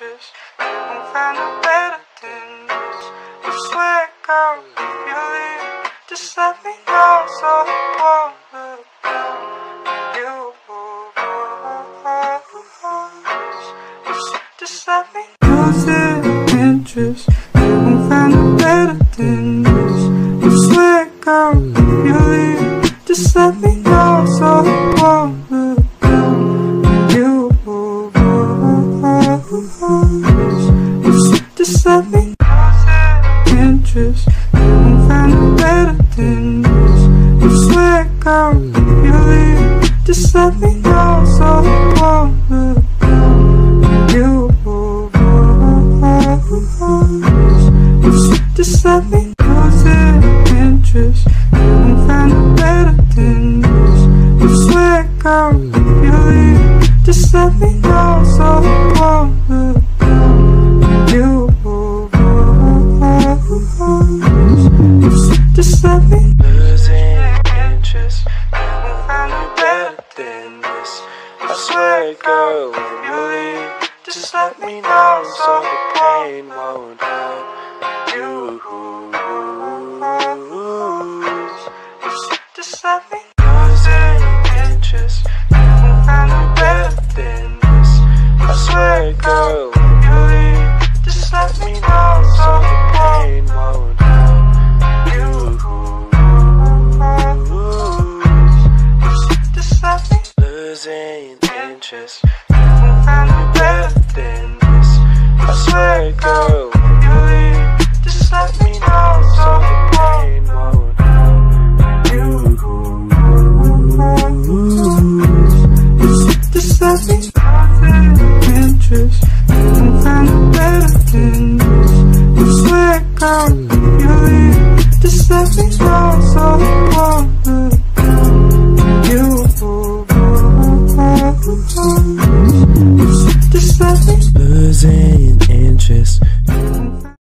interest. You won't find a better than this. I swear, girl, if you leave, just let me know so I won't look down. You just, just let me lose the interest. You won't find a better than this. I swear, girl, if you leave, just let me interest. You won't find a better than this. I swear, girl, if you leave, just let me know so I won't look. You just, just let me lose the interest. You won't find a better than this. I swear, girl, if you leave, just let me know so I won't look just, let me losing interest. You won't find a better than this. I swear, girl, when you leave, just let me know so the pain won't hurt 18 inches. I'm better than this.